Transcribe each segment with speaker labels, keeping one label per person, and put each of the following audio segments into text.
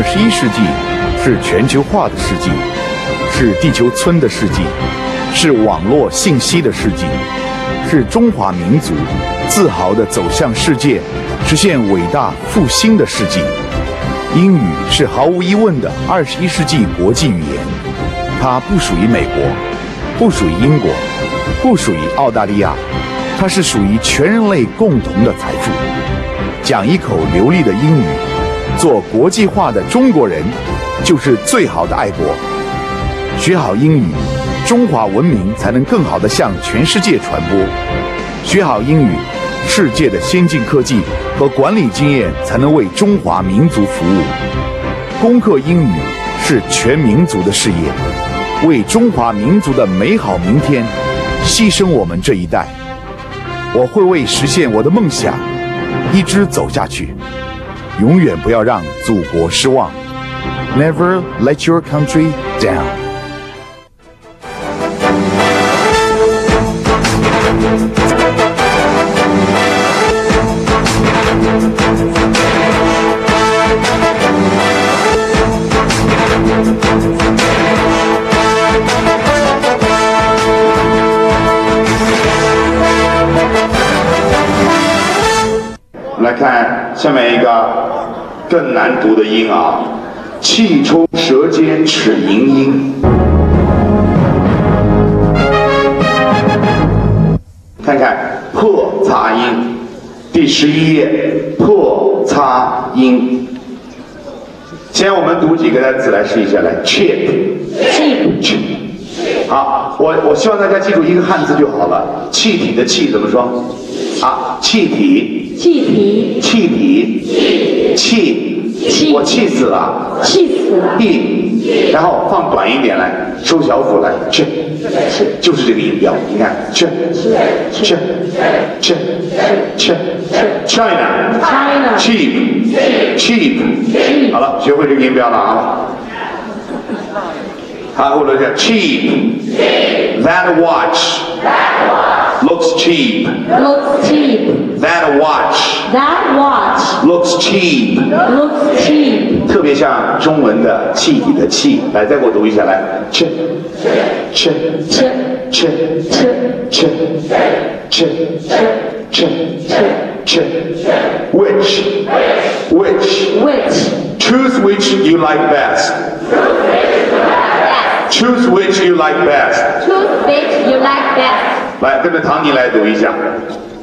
Speaker 1: 二十一世纪是全球化的世纪，是地球村的世纪，是网络信息的世纪，是中华民族自豪地走向世界、实现伟大复兴的世纪。英语是毫无疑问的二十一世纪国际语言，它不属于美国，不属于英国，不属于澳大利亚，它是属于全人类共同的财富。讲一口流利的英语。做国际化的中国人，就是最好的爱国。学好英语，中华文明才能更好地向全世界传播。学好英语，世界的先进科技和管理经验才能为中华民族服务。攻克英语是全民族的事业，为中华民族的美好明天牺牲我们这一代。我会为实现我的梦想一直走下去。永远不要让祖国失望，Never let your country down。更难读的音啊！气冲舌尖齿龈音，看看破擦音，第十一页破擦音。先我们读几个单词来试一下，来，cheap，cheap，cheap。好，我我希望大家记住一个汉字就好了，气体的气怎么说？啊，气体，
Speaker 2: 气体，
Speaker 1: 气体，气，
Speaker 2: 气，
Speaker 1: 我气死了，
Speaker 2: 气死了，
Speaker 1: 地，然后放短一点来，收小腹来，去，就是这个音标，你看，去，去，去，去，China，China，cheap，cheap，好了，学会这个音标了啊。好，后来叫 cheap，that watch。Looks cheap.
Speaker 2: Looks cheap.
Speaker 1: That watch.
Speaker 2: That watch.
Speaker 1: Looks cheap.
Speaker 2: Looks cheap.
Speaker 1: 特别像中文的气体的气，来再给我读一下，来，ch ch ch ch ch ch ch ch which which
Speaker 2: Which?
Speaker 1: choose which you like best. Choose which you like best.
Speaker 2: Choose which you like best.
Speaker 1: 来，跟着唐尼来读一下，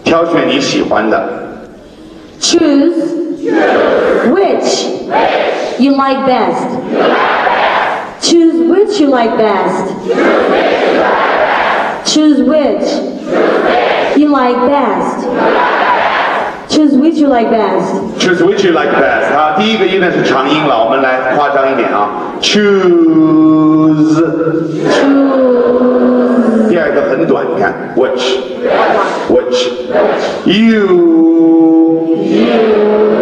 Speaker 1: 挑选你喜欢的。
Speaker 2: Choose which you like best. Choose which you like best. Choose which you like best. Choose which you like best.
Speaker 1: Choose which you like best 啊，第一个音呢是长音了，我们来夸张一点啊。Choose。
Speaker 2: Choose
Speaker 1: 第二个很短，你看，which which you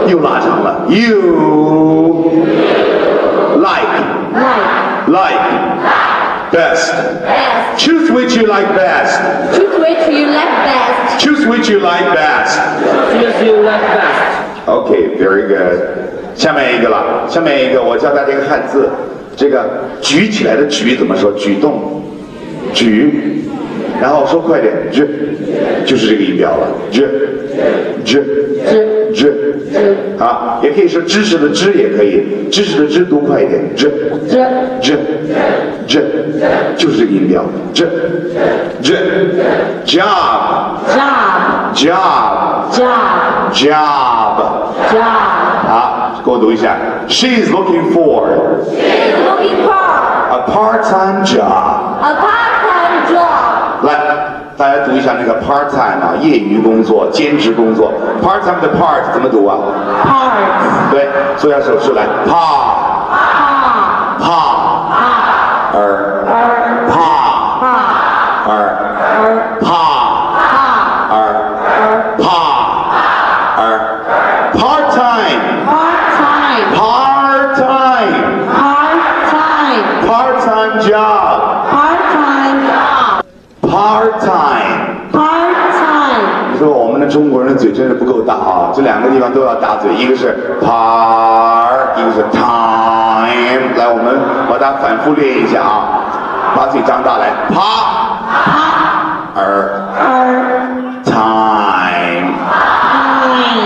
Speaker 1: 又拉长了，you like
Speaker 2: like
Speaker 1: like best
Speaker 2: best.
Speaker 1: choose which you like best
Speaker 2: Choose which you like best.
Speaker 1: choose which you like Best
Speaker 3: Choose you like best.
Speaker 1: OK very good. 下面一个了，下面一个我教大家一个汉字，这个举起来的举怎么说？举动，举，然后说快点，举，就是这个音标了，举，举，举，啊，也可以说知识的知也可以，知识的知读快一点，知，知，知，就是这个音标，知，知，job，job，job，
Speaker 2: Job.
Speaker 1: job，Job.
Speaker 2: Job.
Speaker 1: 好，跟我读一下，She is looking for.
Speaker 2: She's Looking for
Speaker 1: a part-time job。
Speaker 2: a part-time job.
Speaker 1: 来，大家读一下那个 part time 啊，业余工作、兼职工作。part time 的 part 怎么读啊
Speaker 2: ？Part.
Speaker 1: 对，做一下手势来，怕
Speaker 2: Pa.
Speaker 1: 怕儿
Speaker 2: Er.
Speaker 1: 怕
Speaker 2: Pa.
Speaker 1: 儿
Speaker 2: Er.
Speaker 1: 怕
Speaker 2: Pa.
Speaker 1: 儿怕儿 part time
Speaker 2: Part-time.
Speaker 1: part time
Speaker 2: Part-time.
Speaker 1: part time job
Speaker 2: Part-time job.
Speaker 1: part time。
Speaker 2: Part-time.
Speaker 1: 说我们的中国国人的嘴真是不够大啊，这两个地方都要大嘴，一个是 par，一个是 time。来，我们把它反复练一下啊，把嘴张大来，par，儿
Speaker 2: 儿
Speaker 1: time。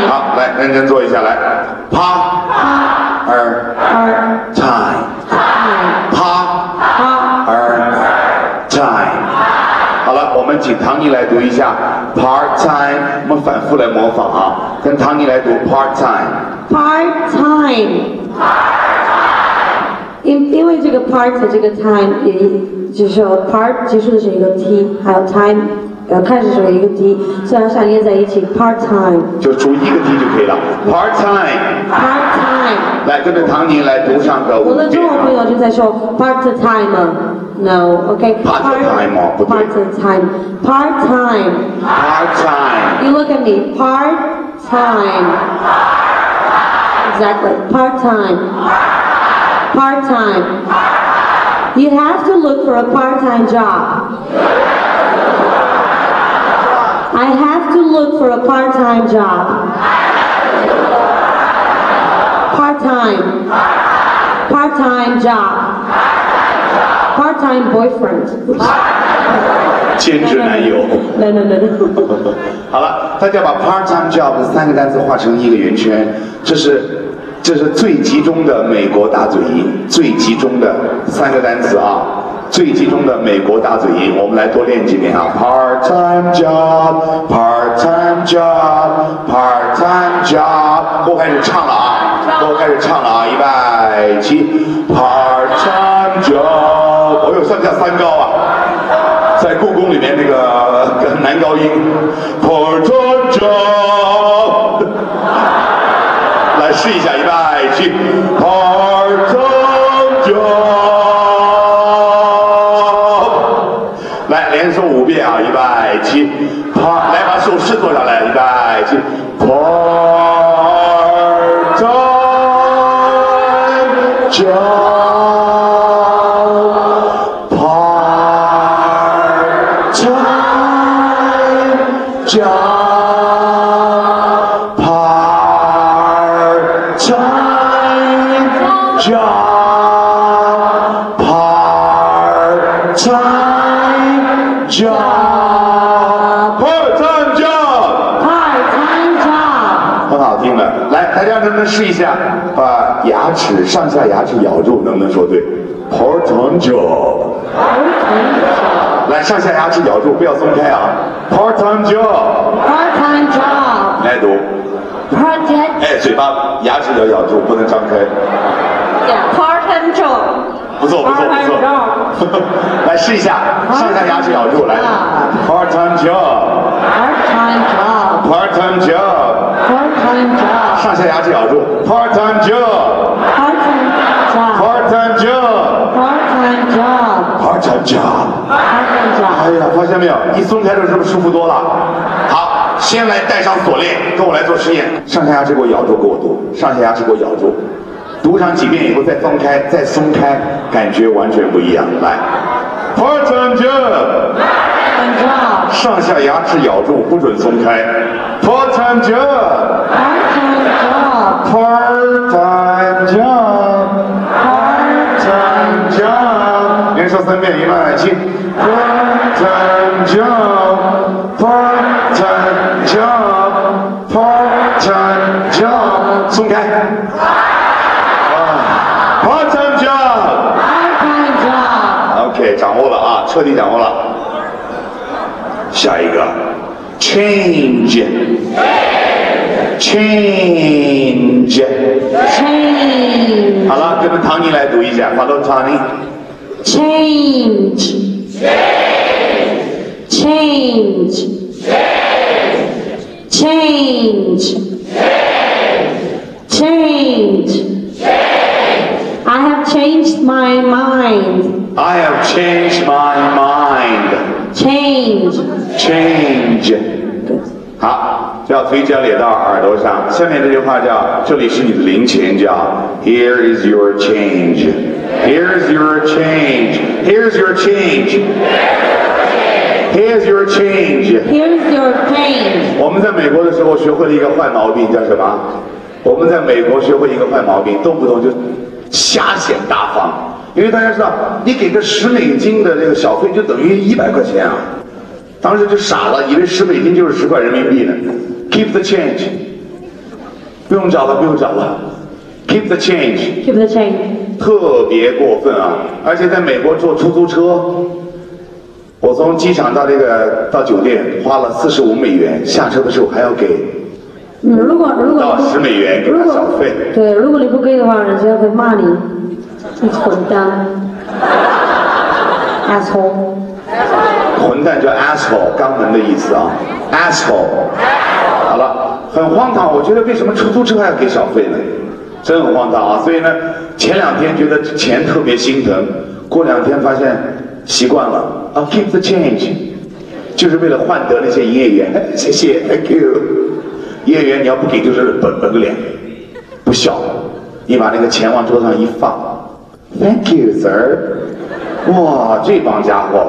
Speaker 1: 好，来认真做一下，来，par，儿
Speaker 2: 儿
Speaker 1: time。
Speaker 2: time
Speaker 1: 啪
Speaker 2: 啪
Speaker 1: 儿 time。好了，我们请唐尼来读一下 part time，我们反复来模仿啊，跟唐尼来读 part time。
Speaker 2: part time。因因为这个 part 这个 time 也就是说 part 结束的是一个 t，还有 time 呃开始的时候一个 d，所以要相连在一起 part time。
Speaker 1: 就出一个 T 就可以了，part time。
Speaker 2: part time。
Speaker 1: 来跟着唐尼来读上个
Speaker 2: 我的中
Speaker 1: 遍啊。
Speaker 2: 文朋友就在说 part time 啊，no，OK、
Speaker 1: Part time 哦不对
Speaker 2: part time，part time。
Speaker 1: part time。
Speaker 2: You look at me, part time. Exactly, part time. Part time. You have to look for a part time job. I have to look for a part time job. Part time. Part time job. Part time boyfriend.
Speaker 1: 兼职男友。
Speaker 2: No, no, no, no.
Speaker 1: 好了，大家把 part-time job 这三个单词画成一个圆圈，这是这是最集中的美国大嘴音，最集中的三个单词啊，最集中的美国大嘴音，我们来多练几遍啊，part-time job，part-time job，part-time job，都开始唱了啊，都开始唱了啊，预备起，part-time job，哦呦，像不像三高啊？在故宫里面那个男高音，part time job，来试一下，预备起，part time job，来连说五遍啊，预备起，part，来把手势做上来，预备起，part time job。Part-time job, part-time job, part-time job, part-time job。
Speaker 2: Part time job.
Speaker 1: 很好听的，来，大家能不能试一下，把牙齿上下牙齿咬住，能不能说对？Part-time job。来，上下牙齿咬住，不要松开啊！Part-time
Speaker 2: job，Part time job.
Speaker 1: 来读。
Speaker 2: Part time.
Speaker 1: 哎，嘴巴牙齿要咬住，不能张开。
Speaker 2: Yeah. Part time job.
Speaker 1: 不错，不错，不错。来试一下，上下牙齿咬住，来。Part-time
Speaker 2: job，part-time job.
Speaker 1: job，part-time
Speaker 2: job，Part time job.
Speaker 1: 上下牙齿咬住，part-time
Speaker 2: Part time job. Part time job.
Speaker 1: job。
Speaker 2: Part time job.
Speaker 1: 哎呀，发现没有？一松开的是不是舒服多了？好，先来戴上锁链，跟我来做实验。上下牙齿给我咬住，给我读。上下牙齿给我咬住，读上几遍以后再放开，再松开，感觉完全不一样。来，part-time
Speaker 2: job，Part time job.
Speaker 1: 上下牙齿咬住，不准松开。part-time job，part-time
Speaker 2: Part time job.
Speaker 1: job，part-time job，连说三遍，一万起。part-time job，part-time job，part-time job，松开。啊，part-time job。
Speaker 2: Time job.
Speaker 1: OK，掌握了啊，彻底掌握了。下一个，change，change。
Speaker 2: Change.
Speaker 1: 好了，跟着唐尼来读一下，Follow Tony。
Speaker 2: Change. Change. Change. Change. Change. Change. I have changed my mind.
Speaker 1: I have changed my mind.
Speaker 2: Change.
Speaker 1: Change。要推脚咧到耳朵上。下面这句话叫：这里是你的零钱，叫 Here is your change. Here's your change. Here's your change. Here's your change。
Speaker 2: Here's your change.
Speaker 1: 我们在美国的时候学会了一个坏毛病，叫什么？我们在美国学会一个坏毛病，动不动就瞎显大方。因为大家知道，你给个十美金的这个小费就等于一百块钱啊，当时就傻了，以为十美金就是十块人民币呢。Keep the change，不用找了，不用找了。Keep the
Speaker 2: change，Keep the change.
Speaker 1: 特别过分啊！而且在美国坐出租车，我从机场到这个到酒店花了四十五美元，下车的时候还要给
Speaker 2: 嗯，如果如果
Speaker 1: 到10美元给他小费
Speaker 2: 对，如果你不给的话，人家会骂你，你混蛋，asshole。
Speaker 1: 混蛋叫 asshole，肛门的意思啊，asshole。了，很荒唐。我觉得为什么出租车还要给小费呢？真很荒唐啊！所以呢，前两天觉得钱特别心疼，过两天发现习惯了啊，keep the change，就是为了换得那些营业员。谢谢，thank you。营业员你要不给就是本本个脸，不笑。你把那个钱往桌上一放，thank you sir。哇，这帮家伙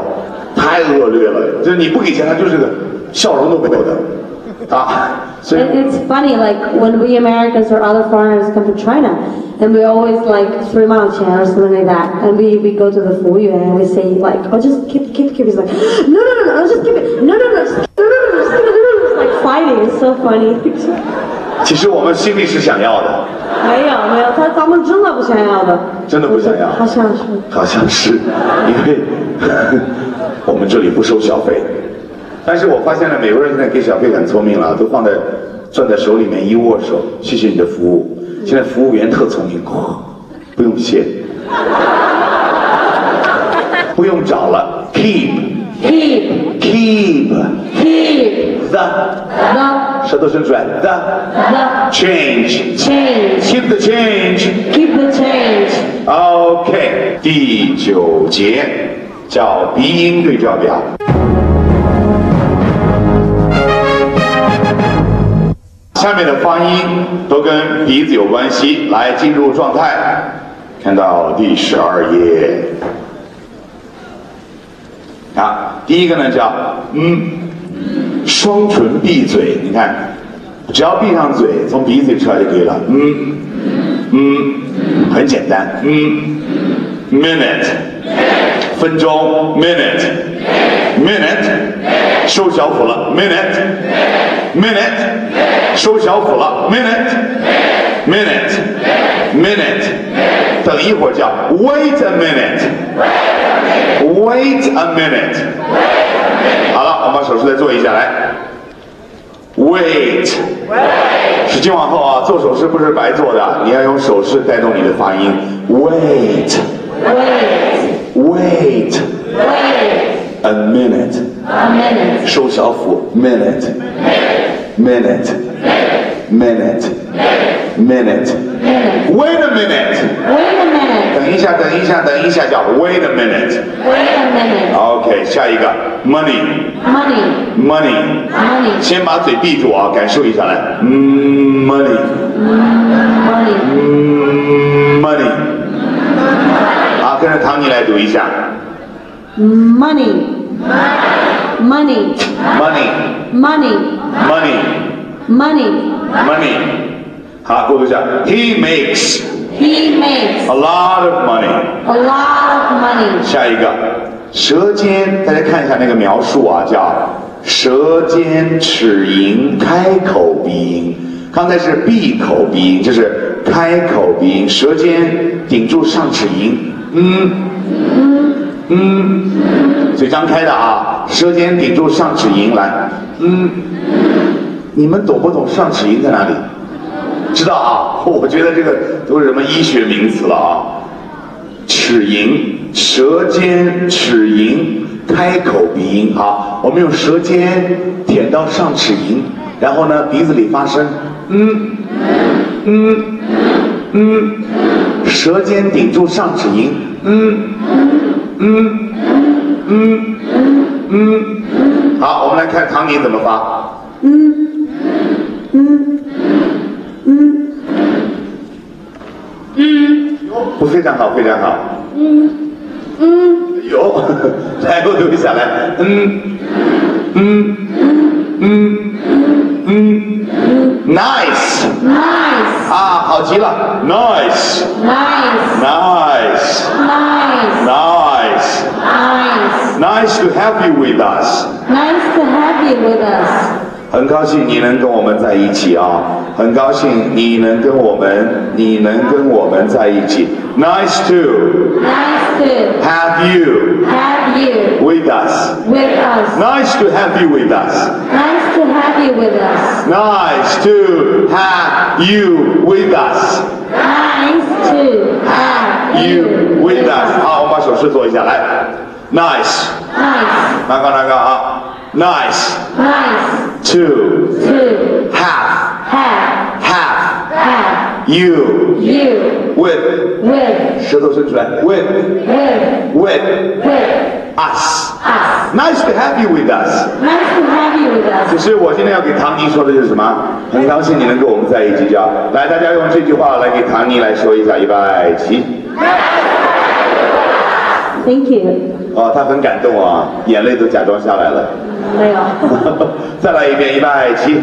Speaker 1: 太恶劣了！就是你不给钱，他就是个笑容都没有的 啊。所以
Speaker 2: It, it's funny, like when we Americans or other foreigners come to China, and we always like throw him out chair or something like that, and we, we go to the 服务员 and we say like, oh, just keep, keep, keep. He's like, no, no, no, no, just keep it. No, no, no, just, no, no, no, just keep it. No, no, no. It's like fighting. It's so funny.
Speaker 1: 其实我们心里是想要的，
Speaker 2: 没有没有，他咱们真的不想要的。
Speaker 1: 真的不想要
Speaker 2: 好像是。
Speaker 1: 好像是因为我们这里不收小费。 但是我发现了美国人现在给小费很聪明了，都放在攥在手里面一握手，谢谢你的服务。现在服务员特聪明，不用谢，不用找了，keep
Speaker 2: Keep,
Speaker 1: keep
Speaker 2: keep the，the
Speaker 1: 舌头伸出来，the
Speaker 2: the
Speaker 1: change
Speaker 2: change.
Speaker 1: keep the change。
Speaker 2: Keep the change.
Speaker 1: OK，第九节叫鼻音对照表。下面的发音都跟鼻子有关系，来进入状态。看到第十二页，啊，第一个呢叫嗯，双唇闭嘴，你看，只要闭上嘴，从鼻子里出来就可以了。嗯嗯，很简单。嗯，minute，分钟，minute Minute，收小腹了，minute，minute，收小腹了，minute，minute，minute，等一会儿叫 wait a minute，wait a minute。好了，我们把手势再做一下，来，wait。使劲往后啊，做手势不是白做的，你要用手势带动你的发音。Wait,
Speaker 2: Wait,
Speaker 1: wait
Speaker 2: wait
Speaker 1: a minute，
Speaker 2: a minute.
Speaker 1: 收小腹，minute, minute, minute, minute. Wait a minute，
Speaker 2: Wait a minute.
Speaker 1: 等一下，等一下，等一下，叫 wait a minute。
Speaker 2: Wait a minute.
Speaker 1: OK，下一个 money,
Speaker 2: Money,
Speaker 1: money。
Speaker 2: money,
Speaker 1: 先把嘴闭住啊，感受一下来，嗯，money。
Speaker 2: money.
Speaker 1: money。好，跟着唐尼来读一下
Speaker 2: Money, money,
Speaker 1: money
Speaker 2: money,
Speaker 1: money
Speaker 2: money.
Speaker 1: money。好，给我读一下，He makes
Speaker 2: He makes
Speaker 1: a lot of money。
Speaker 2: a lot of money.
Speaker 1: 下一个，舌尖，大家看一下那个描述啊，叫舌尖齿龈开口鼻音。刚才是闭口鼻音，这是开口鼻音，舌尖顶住上齿龈，嗯嗯，嘴张开的啊，舌尖顶住上齿龈来，嗯，你们懂不懂上齿龈在哪里？知道啊，我觉得这个都是什么医学名词了啊。齿龈、舌尖、齿龈、开口鼻音。啊，我们用舌尖舔到上齿龈，然后呢，鼻子里发声，嗯。嗯。嗯，舌尖顶住上齿龈，嗯。嗯嗯嗯。好，我们来看唐宁怎么发。不，非常好，非常好。嗯嗯，有，来，给我留一下来。嗯，嗯，嗯，嗯
Speaker 2: ，nice，Nice,
Speaker 1: 啊，好极了，nice，nice，nice。
Speaker 2: nice, nice,
Speaker 1: Nice.
Speaker 2: nice.
Speaker 1: Nice to have you with us.
Speaker 2: Nice to have you with us.
Speaker 1: 很高兴你能跟我们在一起啊！很高兴你能跟我们，你能跟我们在一起。Nice to
Speaker 2: Nice to
Speaker 1: have you
Speaker 2: have you
Speaker 1: with us.
Speaker 2: with us.
Speaker 1: Nice to have you with us.
Speaker 2: Nice to have you with us.
Speaker 1: Nice to have you with us.
Speaker 2: Nice to have
Speaker 1: You with us. 好，我们把手势做一下，来
Speaker 2: ，Nice，Nice,
Speaker 1: 那个那个啊
Speaker 2: ，Nice，Nice，Two，Two，Have，Have，Have，Have，You，You，With，With，
Speaker 1: 舌头伸出来，with
Speaker 2: with
Speaker 1: with
Speaker 2: with
Speaker 1: us。
Speaker 2: us.
Speaker 1: Nice to have you with us。
Speaker 2: Nice to have you with us.
Speaker 1: 实我今天要给唐尼说的就是什么？很高兴你能跟我们在一起，叫来，大家用这句话来给唐尼来说一下，预备起。
Speaker 2: Thank you.
Speaker 1: 哦，他很感动啊，眼泪都假装下来了。
Speaker 2: 没有。
Speaker 1: 再来一遍，预备起。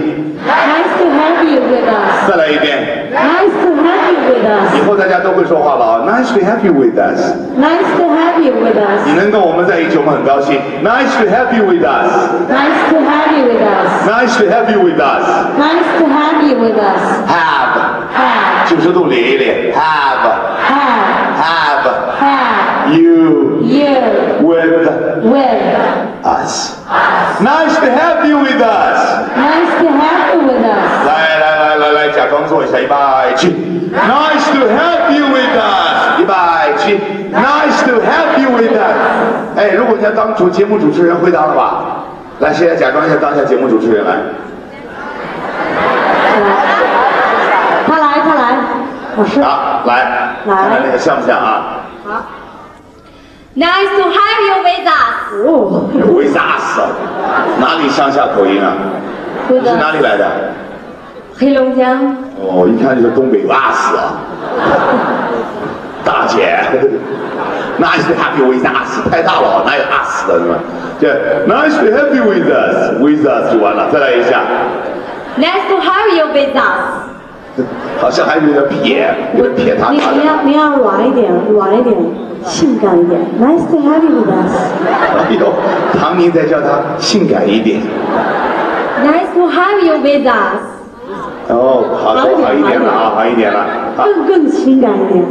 Speaker 2: Nice to have you with us.
Speaker 1: 再来一遍
Speaker 2: ，Nice to have you with us.
Speaker 1: 以后大家都会说话了啊。Nice to have you with us。
Speaker 2: Nice to have you with us.
Speaker 1: 你能跟我们在一起，我们很高兴。Nice to have you with us。
Speaker 2: Nice to have you with us.
Speaker 1: Nice to have you with us。
Speaker 2: Nice to have you with us.
Speaker 1: Have, 九十度连一连，Have
Speaker 2: have,
Speaker 1: have
Speaker 2: have
Speaker 1: you
Speaker 2: you
Speaker 1: with
Speaker 2: with
Speaker 1: us。Nice to have you with us。
Speaker 2: Nice to have you with us.
Speaker 1: 来来来来来，假装做一下，一百七。Nice to have you with us。一百七。Nice to have you with us。哎，如果你要当主节目主持人，回答了吧？来，现在假装一下当一下节目主持人来？好，来，
Speaker 2: 来
Speaker 1: 看看那个像不像啊？
Speaker 4: 好 Nice to have you with us.
Speaker 2: 哦，
Speaker 1: 为啥死？哪里乡下口音啊？你是哪里来的？
Speaker 4: 黑龙江。
Speaker 1: 哦，一看就是东北 us 啊！大姐，Nice to have you with us，太大了，哪有 us 的是吧？这 Nice to have you with us，with us 就完了，再来一下
Speaker 4: ，Nice to have you with us.
Speaker 1: 好像还有点撇，有点撇他
Speaker 2: 你要你要软一点，软一点，性感一点。Nice to have you with us.
Speaker 1: 哎呦，唐宁在叫他性感一点。
Speaker 4: Nice to have you with us.
Speaker 1: 哦，好，多好一点了啊，好一点了。好，
Speaker 2: 更更性感一点。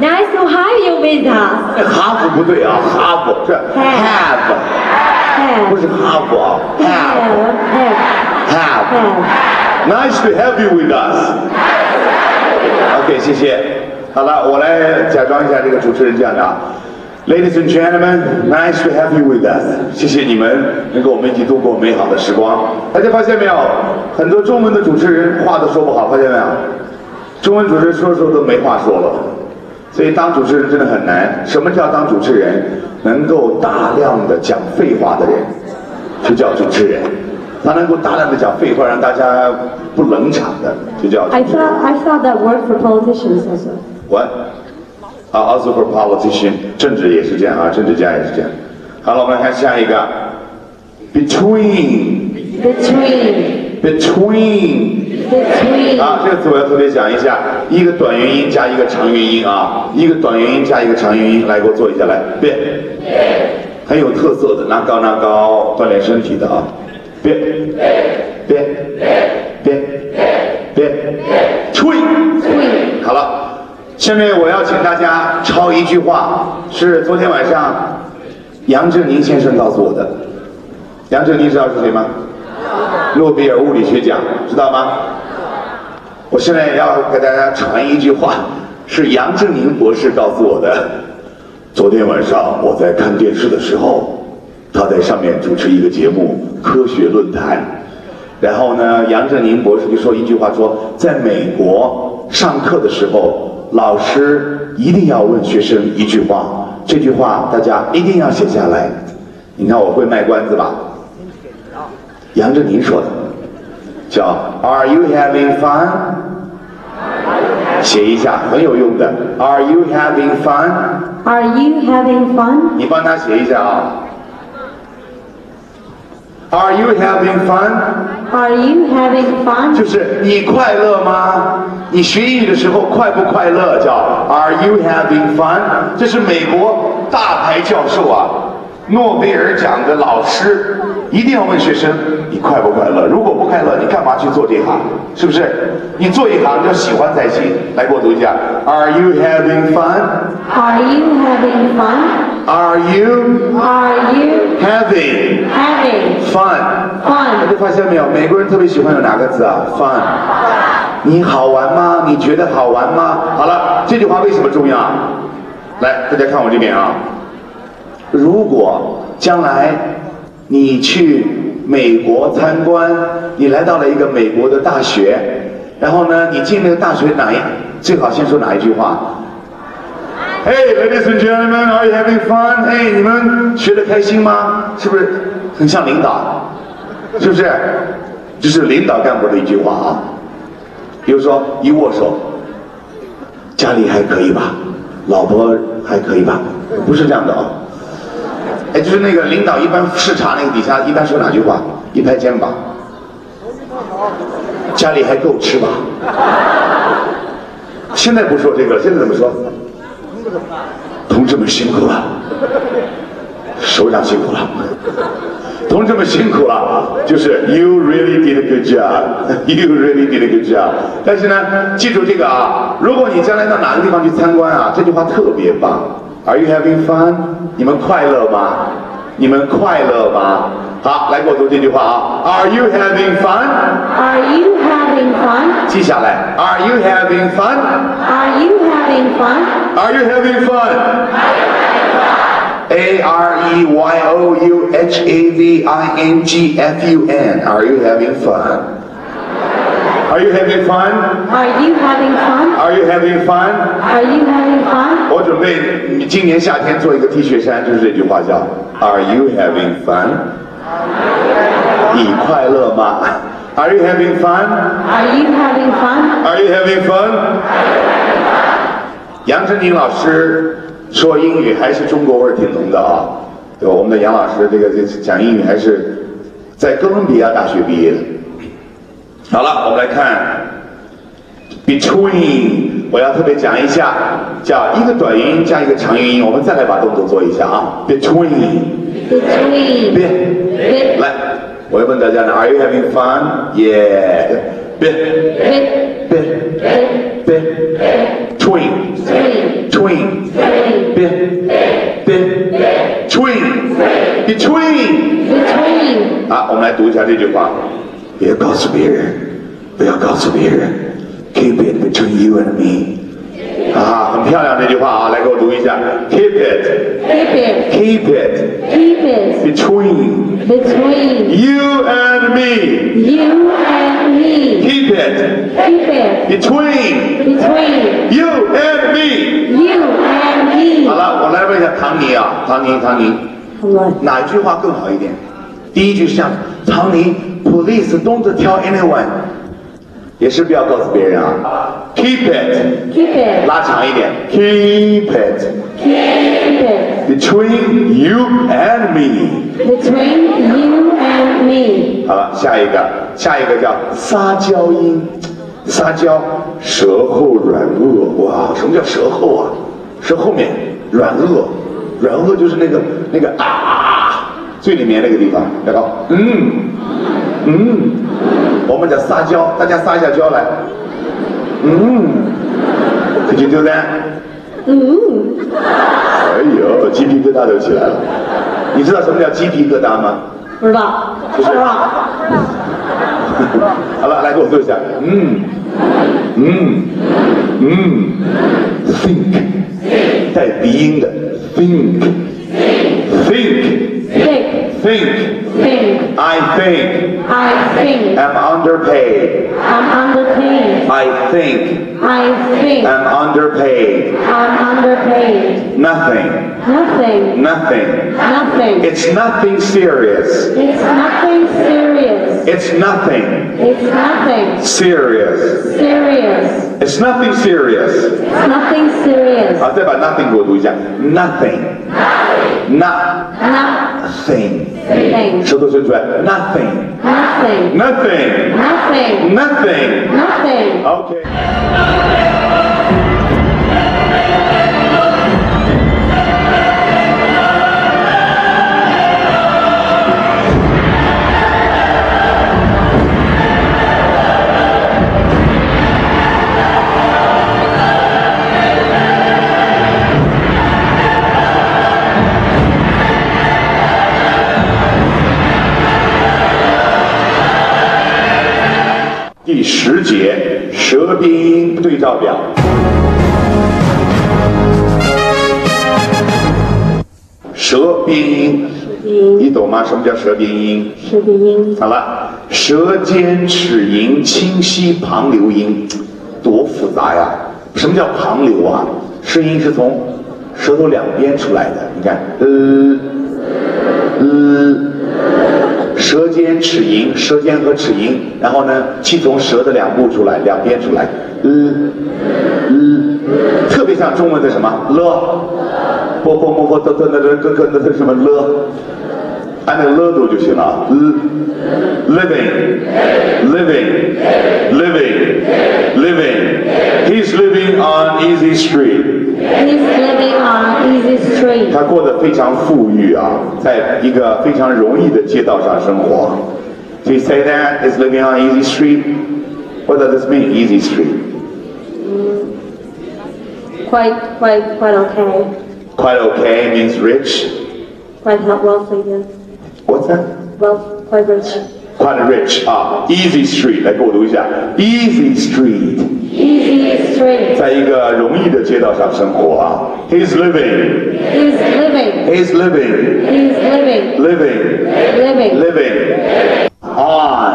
Speaker 4: Nice to have you with us.
Speaker 1: 这哈佛不对啊，哈佛是
Speaker 2: have，Have,
Speaker 1: 不是哈佛啊
Speaker 2: have, have,
Speaker 1: have have。
Speaker 2: have.
Speaker 1: Nice to have you with us. OK，谢谢。好了，我来假装一下这个主持人这样的啊。Ladies and gentlemen, nice to have you with us。谢谢你们能跟我们一起度过美好的时光。大家发现没有？很多中文的主持人话都说不好，发现没有？中文主持人说着说着都没话说了。所以当主持人真的很难。什么叫当主持人？能够大量的讲废话的人，就叫主持人。他能够大量的讲废话，让大家不冷场的，就叫
Speaker 2: I。thought I thought that worked for politicians also.
Speaker 1: What？啊，also for politician，政治也是这样啊，政治家也是这样。好了，我们来看下一个，between。
Speaker 2: Between,
Speaker 1: between
Speaker 2: between.
Speaker 1: 啊，这个词我要特别讲一下，一个短元音加一个长元音啊，一个短元音加一个长元音，来给我做一下来，变，很有特色的，拿高拿高，锻炼身体的啊，变，变，变，变
Speaker 2: ，twin，Between.
Speaker 1: 好了，下面我要请大家抄一句话，是昨天晚上杨振宁先生告诉我的。杨振宁知道是谁吗？诺贝尔物理学奖，知道吗？我现在要给大家传一句话，是杨振宁博士告诉我的。昨天晚上我在看电视的时候，他在上面主持一个节目《科学论坛》，然后呢，杨振宁博士就说一句话说，在美国上课的时候，老师一定要问学生一句话，这句话大家一定要写下来。你看我会卖关子吧？杨振宁说的，叫 Are you having fun？写一下，很有用的。Are you having
Speaker 2: fun？Are you having fun?
Speaker 1: 你帮他写一下啊。Are you having
Speaker 2: fun？Are you having fun?
Speaker 1: 就是你快乐吗？你学英语的时候快不快乐？叫 Are you having fun？这是美国大牌教授啊，诺贝尔奖的老师，一定要问学生你快不快乐？如果不快乐，你干嘛去做这行？是不是？你做一行要喜欢才行。来，给我读一下：Are you having fun？Are
Speaker 2: Are you having fun?
Speaker 1: You
Speaker 2: Are you
Speaker 1: having
Speaker 2: having
Speaker 1: fun？fun? 大家发现没有？美国人特别喜欢有哪个字啊？fun。你好玩吗？你觉得好玩吗？好了，这句话为什么重要？来，大家看我这边啊。如果将来你去美国参观，你来到了一个美国的大学，然后呢，你进那个大学哪一最好先说哪一句话？Hey, ladies and gentlemen, are you having fun? Hey，你们学得开心吗？是不是很像领导？是不是？这是领导干部的一句话啊。比如说一握手，家里还可以吧？老婆还可以吧？不是这样的啊。哎，就是那个领导一般视察那个底下一般说哪句话？一拍肩膀，家里还够吃吧？现在不说这个，现在怎么说？同志们辛苦了，首长辛苦了。同志们辛苦了，就是 you really did a good job，you really did a good job。但是呢，记住这个啊，如果你将来到哪个地方去参观啊，这句话特别棒。Are you having fun？你们快乐吗？你们快乐吗？好，来给我读这句话啊。Are you having
Speaker 2: fun？Are you having fun?
Speaker 1: 记下来。Are you having
Speaker 2: fun？Are you having fun?
Speaker 1: Are you having fun? A R E Y O U H A V I N G F U N. Are you having fun? Are you having fun?
Speaker 2: Are you having fun?
Speaker 1: Are you having fun?
Speaker 2: Are you having fun?
Speaker 1: 我准备今年夏天做一个 T 恤衫，就是这句话叫 Are you having fun？你快乐吗？Are you having fun?
Speaker 2: Are you having fun?
Speaker 1: Are you having fun？ 杨振宁老师说英语还是中国味儿挺浓的啊。对吧，我们的杨老师这个这讲英语还是在哥伦比亚大学毕业的。好了，我们来看 between，我要特别讲一下，叫一个短元音加一个长元音，我们再来把动作做一下啊
Speaker 2: ，between，Between.
Speaker 1: 别
Speaker 2: Bit.
Speaker 1: 来，我要问大家呢，Are you having fun？Yeah，别
Speaker 2: Bit.
Speaker 1: 别
Speaker 2: Bit.
Speaker 1: 别 twin。
Speaker 2: Between.
Speaker 1: twin
Speaker 2: Between.
Speaker 1: 别别 twin between
Speaker 2: Between.
Speaker 1: 啊，我们来读一下这句话，别告诉别人，不要告诉别人，keep it between you and me。啊，很漂亮这句话啊，来给我读一下，keep it
Speaker 2: Keep it.
Speaker 1: keep it
Speaker 2: Keep it.
Speaker 1: between
Speaker 2: Between
Speaker 1: you and me。
Speaker 2: you and me.
Speaker 1: keep it
Speaker 2: Keep it.
Speaker 1: between
Speaker 2: Between
Speaker 1: you and me。
Speaker 2: you and
Speaker 1: 好
Speaker 2: me.
Speaker 1: 好了，我来问一下唐尼啊，唐尼，唐尼。哪一句话更好一点？第一句是这样：唐尼，Please don't tell anyone，也是不要告诉别人啊。Keep
Speaker 2: it，Keep it.
Speaker 1: 拉长一点，Keep it
Speaker 2: Keep it.
Speaker 1: between you and me。
Speaker 2: Between you and me.
Speaker 1: 好了，下一个，下一个叫撒娇音，撒娇，舌后软腭。哇，什么叫舌后啊？舌后面软腭，软腭就是那个那个啊，最里面那个地方，然后嗯嗯，我们叫撒娇，大家撒一下娇来，嗯，Could you do that？
Speaker 2: 嗯，
Speaker 1: 哎呦，鸡皮疙瘩都起来了。你知道什么叫鸡皮疙瘩吗？
Speaker 2: 不知道，不知道。
Speaker 1: 好了，来给我做一下。嗯，嗯，嗯，think，带鼻音的，think，think，think。
Speaker 2: Think. Think. Think.
Speaker 1: I think.
Speaker 2: I think.
Speaker 1: Am underpaid.
Speaker 2: I'm underpaid.
Speaker 1: I think.
Speaker 2: I think.
Speaker 1: I'm underpaid.
Speaker 2: I'm underpaid.
Speaker 1: Nothing.
Speaker 2: Nothing.
Speaker 1: Nothing.
Speaker 2: Nothing.
Speaker 1: It's nothing serious.
Speaker 2: It's nothing serious.
Speaker 1: It's nothing.
Speaker 2: It's nothing.
Speaker 1: Serious.
Speaker 2: Serious.
Speaker 1: It's nothing serious.
Speaker 2: It's nothing serious.
Speaker 1: I'll tell about nothing, Nothing. Nothing. Nothing.
Speaker 2: Nothing.
Speaker 1: 舌头伸出来。Nothing.
Speaker 2: Nothing.
Speaker 1: Nothing.
Speaker 2: Nothing.
Speaker 1: Nothing.
Speaker 2: Nothing.
Speaker 1: OK。第十节舌边音对照表。舌边音，你懂吗？什么叫舌边音？
Speaker 2: 舌边音。
Speaker 1: 好了，舌尖齿龈清晰旁流音，多复杂呀！什么叫旁流啊？声音是从舌头两边出来的。你看，呃，呃，舌尖齿龈，舌尖和齿龈，然后呢，气从舌的两部出来，两边出来，嗯嗯，特别像中文的什么？了，啵啵啵啵嘚嘚嘚嘚嘚嘚嘚什么了。 按那个了读就行了。living, living, living, living. He's living on easy street.
Speaker 2: He's living on easy street.
Speaker 1: 他过得非常富裕啊，在一个非常容易的街道上生活。Do you say that is living on easy street? What does this mean, easy street?
Speaker 2: Quite, quite, quite okay.
Speaker 1: Quite okay means rich.
Speaker 2: Quite he- wealthy. Yeah.
Speaker 1: What's that?
Speaker 2: Wealth, quite rich.
Speaker 1: Quite rich 啊，easy street，来给我读一下，easy street，
Speaker 2: Easy street.
Speaker 1: 在一个容易的街道上生活啊。He's living,
Speaker 2: He's living.
Speaker 1: he's living,
Speaker 2: He's living.
Speaker 1: living,
Speaker 2: Living.
Speaker 1: living on,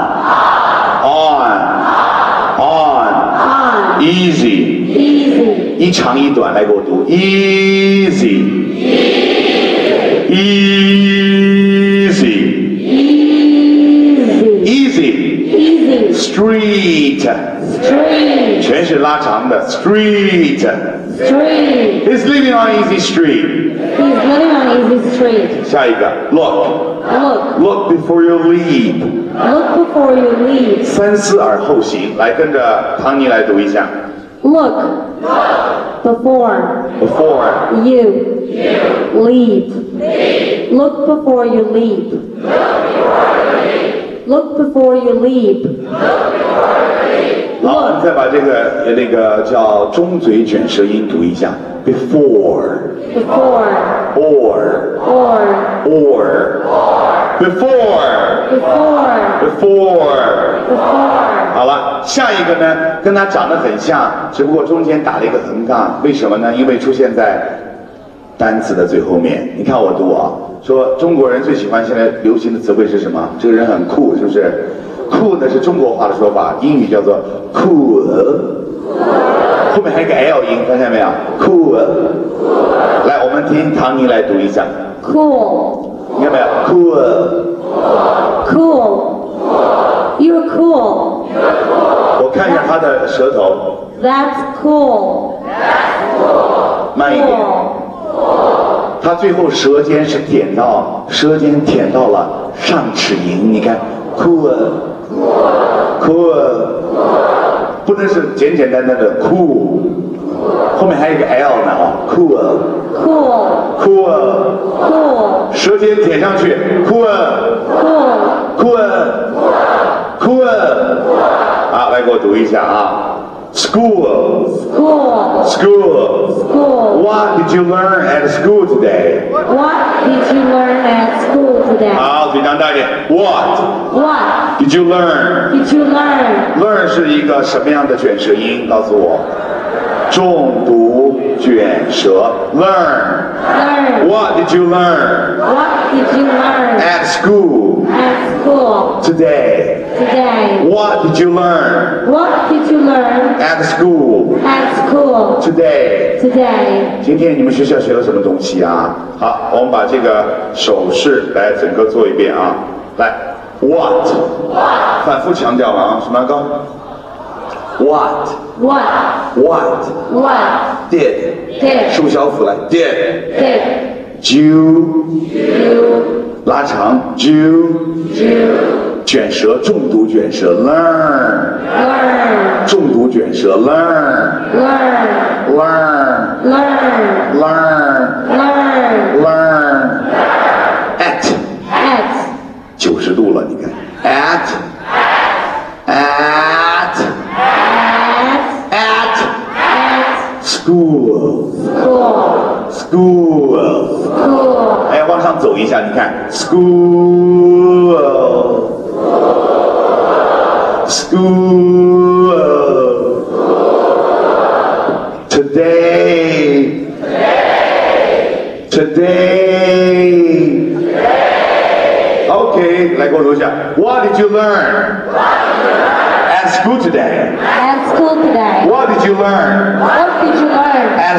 Speaker 1: on, on,
Speaker 2: On.
Speaker 1: easy，
Speaker 2: Easy.
Speaker 1: 一长一短来给我读，easy,
Speaker 2: easy,
Speaker 1: street，
Speaker 2: Street.
Speaker 1: 全是拉长的 street。
Speaker 2: Street.
Speaker 1: He's living on easy street。
Speaker 2: He's living on easy street.
Speaker 1: 下一个，look
Speaker 2: Look.
Speaker 1: look before you leap，
Speaker 2: Look before you leave.
Speaker 1: 三思而后行。来跟着唐尼来读一下
Speaker 2: Look before
Speaker 1: before
Speaker 2: you leave. Look before you leave. Look before you Leave.
Speaker 1: 好，我们再把这个呃那个叫中嘴卷舌音读一下，before.
Speaker 2: Before.
Speaker 1: Or.
Speaker 2: Or.
Speaker 1: Or. Before.
Speaker 2: Before.
Speaker 1: Before。
Speaker 2: before.
Speaker 1: 好了，下一个呢，跟它长得很像，只不过中间打了一个横杠，为什么呢？因为出现在单词的最后面。你看我读啊，说中国人最喜欢现在流行的词汇是什么？这个人很酷，是不是？酷呢是中国话的说法，英语叫做 cool，后面还有一个 l 音，发现没有？cool。来，我们听唐宁来读一下
Speaker 2: ，Cool.
Speaker 1: 你看没有？cool。
Speaker 2: Cool. You're cool.
Speaker 1: 我看一下他的舌头
Speaker 2: ，That's cool.
Speaker 1: 慢一点。他最后舌尖是点到，舌尖舔到了上齿龈，你看，cool，cool，不能是简简单单的 cool，后面还有一个 l 呢啊，cool，cool，Cool.
Speaker 2: Cool.
Speaker 1: 舌尖舔上去
Speaker 2: ，cool，cool，cool，Cool.
Speaker 1: 啊，来给我读一下啊，school，school，school，school。
Speaker 2: School. School.
Speaker 1: What did you learn at school today？
Speaker 2: What did you learn at school today?
Speaker 1: 好，嘴张大一点。What
Speaker 2: What
Speaker 1: did you learn？
Speaker 2: did you learn?
Speaker 1: learn 是一个什么样的卷舌音？告诉我。 重读 卷舌，learn。
Speaker 2: Learn.
Speaker 1: What did you learn
Speaker 2: What did you learn
Speaker 1: at school
Speaker 2: at school
Speaker 1: today?
Speaker 2: today?
Speaker 1: What did you learn
Speaker 2: What did you learn
Speaker 1: at school
Speaker 2: at school
Speaker 1: today?
Speaker 2: today?
Speaker 1: 今天你们学校学了什么东西啊？好，我们把这个手势来整个做一遍啊。来，what，反复强调了啊，什么高？what
Speaker 2: What?
Speaker 1: what
Speaker 2: What
Speaker 1: did
Speaker 2: did
Speaker 1: 数小腹来 did
Speaker 2: did
Speaker 1: you
Speaker 2: you
Speaker 1: 拉长 you
Speaker 2: you
Speaker 1: 卷舌重读卷舌 learn
Speaker 2: learn
Speaker 1: 重读卷舌 learn
Speaker 2: learn
Speaker 1: learn
Speaker 2: learn
Speaker 1: learn
Speaker 2: learn
Speaker 1: learn at
Speaker 2: at
Speaker 1: 九十度了，你看 at school
Speaker 2: school
Speaker 1: school，
Speaker 2: school
Speaker 1: 哎，往上走一下，你看，school school today today OK，来给我读一下，What did you learn at school today?
Speaker 2: at school today.
Speaker 1: What did you learn
Speaker 2: What did you learn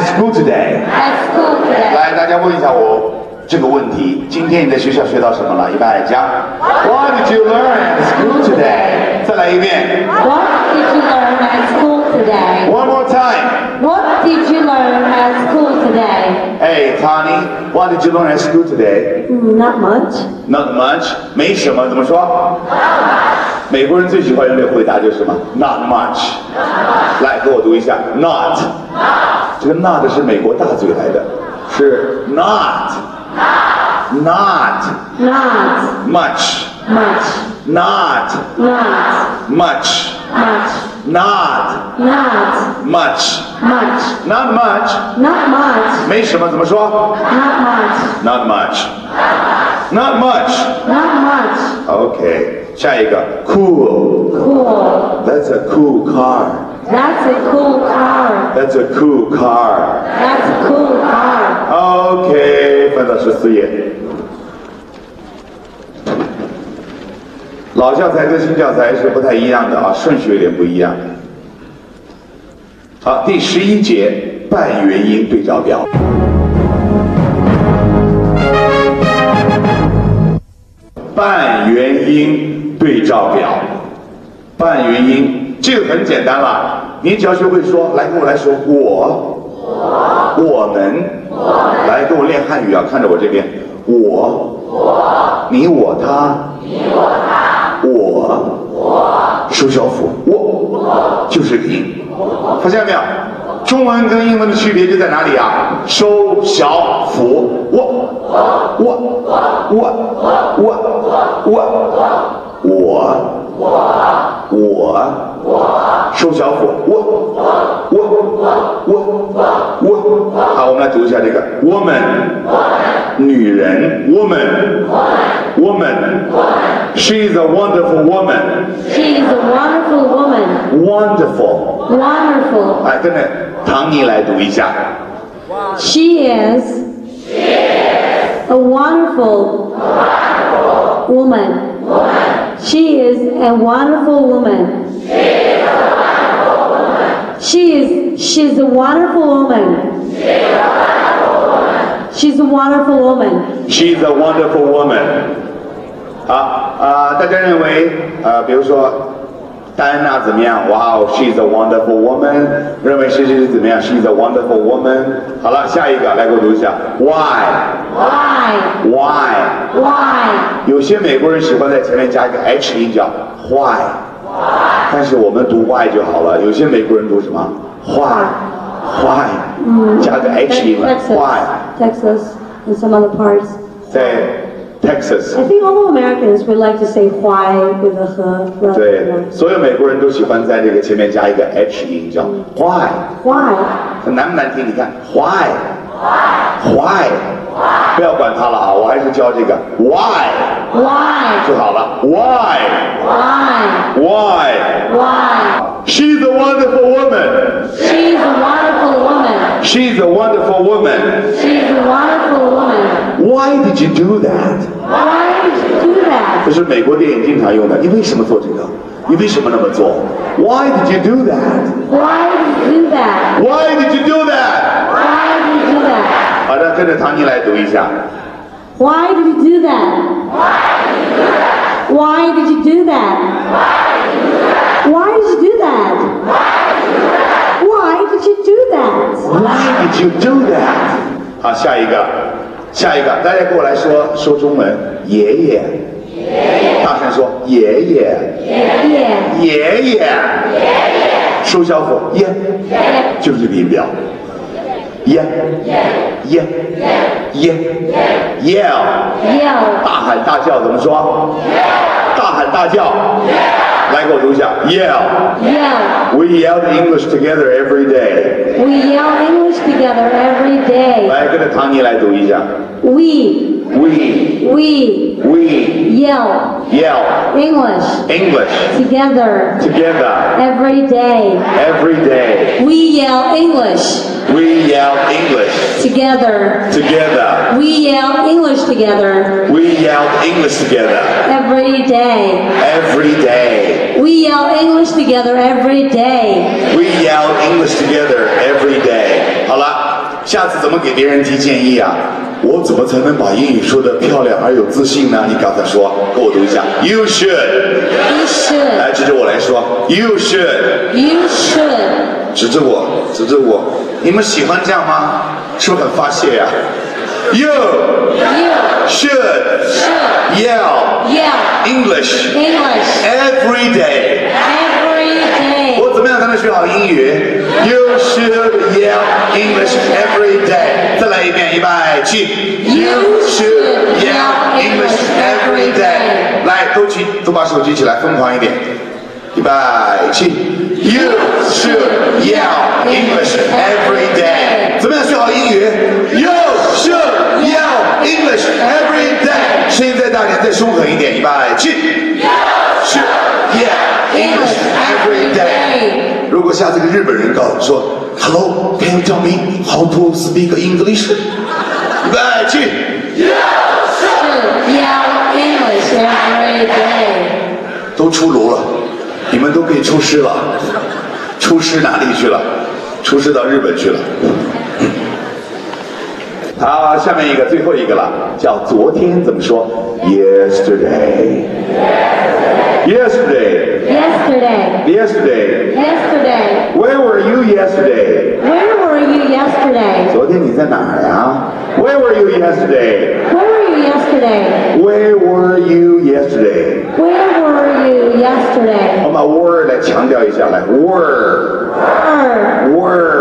Speaker 1: at school today?
Speaker 2: at school today?
Speaker 1: 来，大家问一下我这个问题：今天你在学校学到什么了？一般来讲，What did you learn at school today？再来一遍
Speaker 2: What did you learn at school today?
Speaker 1: ，One more time。
Speaker 2: What did you learn at school today?
Speaker 1: Hey Tony，What did you learn at school today？
Speaker 2: Hmm, Not much.
Speaker 1: Not much，没什么，怎么说？ 美国人最喜欢用这个回答就是什么？Not much。来，给我读一下，Not。这个 not 是美国大嘴来的，是 not。Not
Speaker 2: Not
Speaker 1: much。
Speaker 2: much.
Speaker 1: Not
Speaker 2: Not
Speaker 1: much.
Speaker 2: much.
Speaker 1: Not
Speaker 2: Not
Speaker 1: much.
Speaker 2: much.
Speaker 1: Not much.
Speaker 2: Not much.
Speaker 1: 没什么，怎么说
Speaker 2: Not
Speaker 1: much.？Not much. Not much.
Speaker 2: Not much.
Speaker 1: OK，下一个，cool。
Speaker 2: Cool.
Speaker 1: That's a cool car.
Speaker 2: That's a cool car.
Speaker 1: That's a cool car.
Speaker 2: That's a cool car.
Speaker 1: OK，翻到十四页。老教材跟新教材是不太一样的啊，顺序有点不一样。好，第十一节半元音对照表。半元音对照表，半元音这个很简单了，你只要学会说，来跟我来说，我，我我们，我们来跟我练汉语啊，看着我这边，我，我你我他，你我他，我，我，收小腹，我，就是你，发现没有？中文跟英文的区别就在哪里啊？收小腹，我，我，我，我，我，我，我，收小腹，我，我，我，我，好，我们来读一下这个，woman，女人，woman。woman. She is a wonderful woman.
Speaker 2: She is a wonderful woman.
Speaker 1: Wonderful.
Speaker 2: Wonderful.
Speaker 1: 来，跟着唐尼来读一下。
Speaker 2: She is a wonderful woman. She is a wonderful woman. She is she's a wonderful woman. She's a wonderful woman.
Speaker 1: She's a wonderful woman. 好啊、大家认为呃，比如说 戴安娜怎么样？哇哦，She's a wonderful woman。认为谁谁谁怎么样？She's a wonderful woman。好了，下一个来给我读一下。Why?
Speaker 2: Why?
Speaker 1: Why?
Speaker 2: Why?
Speaker 1: 有些美国人喜欢在前面加一个 H 音叫 why，但是我们读 why 就好了。有些美国人读什么 why why，加个 H 音了
Speaker 2: Texas,
Speaker 1: why，
Speaker 2: Texas, and some other parts.
Speaker 1: 在 Texas
Speaker 2: I。think all Americans would like to say why with a h rather
Speaker 1: 对
Speaker 2: than，a
Speaker 1: 所有美国人都喜欢在这个前面加一个 H 音，叫 why，
Speaker 2: why.
Speaker 1: 难不难听？你看 why，why，不要管它了啊，我还是教这个 why
Speaker 2: Why?
Speaker 1: 就好了，why，why。
Speaker 2: Why? Why?
Speaker 1: She's a wonderful woman.
Speaker 2: She's a wonderful
Speaker 1: She's a wonderful woman.
Speaker 2: She's a wonderful woman.
Speaker 1: Why did you do that?
Speaker 2: Why did you do that?
Speaker 1: 这是美国电影经常用的。你为什么做这个？你为什么那么做？Why did you do that?
Speaker 2: Why did you do that?
Speaker 1: Why did you do that?
Speaker 2: Why did you do that?
Speaker 1: 好的，跟着唐尼来读一下。
Speaker 2: Why did you do that? Why did you do that? Why did you do that? Why did you do that?
Speaker 1: Why did you do that? 好，下一个， 下一个，大家跟我来说说中文。爷爷，大声说爷爷
Speaker 2: ，Yeah.
Speaker 1: 爷。爷，收小火，耶，就是这个音标，耶，耶，耶
Speaker 2: ，yell，Yell.
Speaker 1: 大喊大叫怎么说？大喊大叫，来给我读一下，yell。
Speaker 2: Yell.
Speaker 1: We yelled English together every day。
Speaker 2: We yell English together every day.
Speaker 1: 来，跟着唐尼来读一下。
Speaker 2: We,
Speaker 1: We
Speaker 2: we
Speaker 1: we
Speaker 2: yell
Speaker 1: yell
Speaker 2: English
Speaker 1: English
Speaker 2: together
Speaker 1: together
Speaker 2: every day.
Speaker 1: every day.
Speaker 2: We yell English
Speaker 1: We yell English
Speaker 2: together.
Speaker 1: together.
Speaker 2: We yell English together
Speaker 1: We yell English together
Speaker 2: every day.
Speaker 1: every day.
Speaker 2: We yell English together every day.
Speaker 1: We yell English together every day. 好了，下次怎么给别人提建议啊？ 我怎么才能把英语说得漂亮而有自信呢？你刚才说，跟我读一下。You
Speaker 2: should，You should.
Speaker 1: 来指着我来说。You
Speaker 2: should，You should.
Speaker 1: 指着我，指着我。你们喜欢这样吗？是不是很发泄呀、You
Speaker 2: You
Speaker 1: should
Speaker 2: should
Speaker 1: yell
Speaker 2: yell
Speaker 1: English
Speaker 2: English
Speaker 1: every day.
Speaker 2: every day.
Speaker 1: 我怎么样才能学好英语？You should yell English every day。再来一遍，预备起。You should yell English every day。来，都起，都把手举起来，疯狂一点。预备起。You should yell English every day。怎么样学好英语？You should yell English every day。声音再大点，再凶狠一点，预备起。You should yell English every day。如果下次个日本人告诉说，Hello，can you tell me how to speak English？预备起。
Speaker 2: Should yell English every day.
Speaker 1: 都出炉了，你们都可以出师了。出师哪里去了？出师到日本去了。好，下面一个，最后一个了，叫昨天怎么说？Yesterday。Yesterday。
Speaker 2: Yesterday.
Speaker 1: Yesterday。
Speaker 2: Yesterday.
Speaker 1: Where were you yesterday？
Speaker 2: Where were you yesterday?
Speaker 1: 昨天你在哪儿呀？Where were you yesterday?
Speaker 2: Where were you yesterday?
Speaker 1: Where were you yesterday?
Speaker 2: Where were you yesterday?
Speaker 1: 我们把 were 来强调一下，来 were
Speaker 2: Were.
Speaker 1: were
Speaker 2: Were.